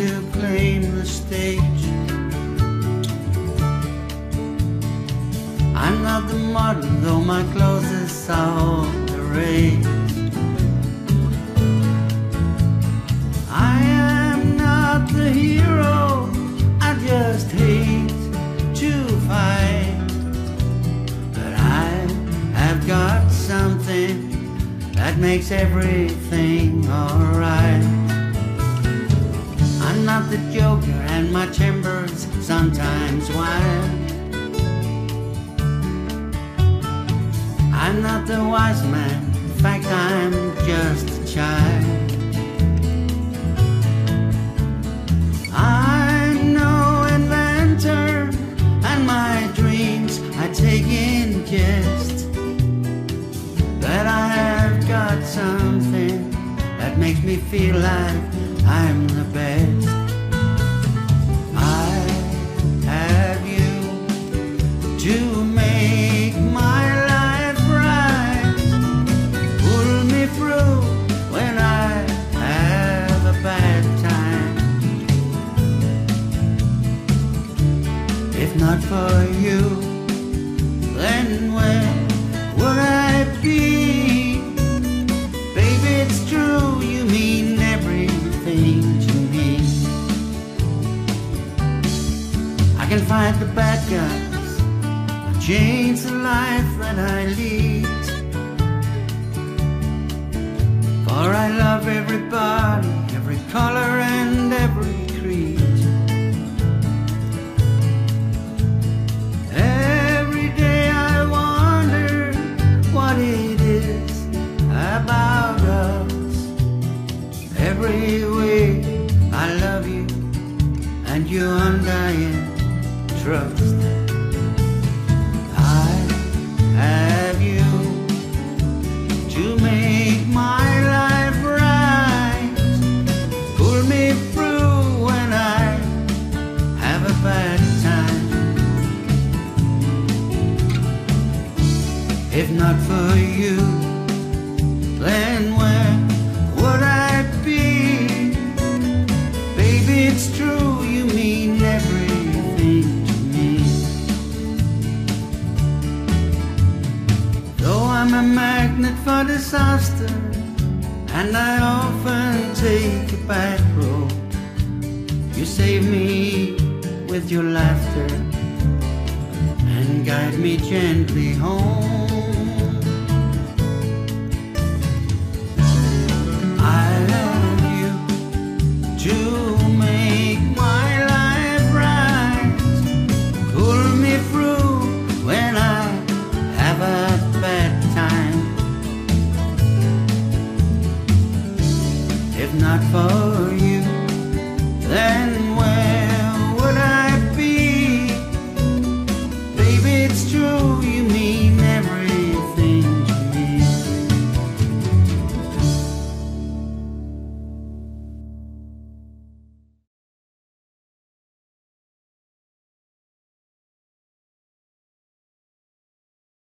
to claim the stage. I'm not the model, though my clothes is all the rage. I am not the hero, I just hate to fight. But I have got something that makes everything alright. I'm not the joker, and my chambers sometimes wild. I'm not the wise man, in fact, I'm just a child. I'm no inventor, and my dreams I take in jest. But I have got something that makes me feel like I'm the best. I have you to make my life. Pull me through when I have a bad time. If not for you, then where everything to me. I can fight the bad guys, I change the life that I lead. For I love everybody, Every way I love you and your undying trust. I have you to make my life right. Pull me through when I have a bad time. If not for you, then a magnet for disaster, and I often take a back road, you save me with your laughter and guide me gently home. For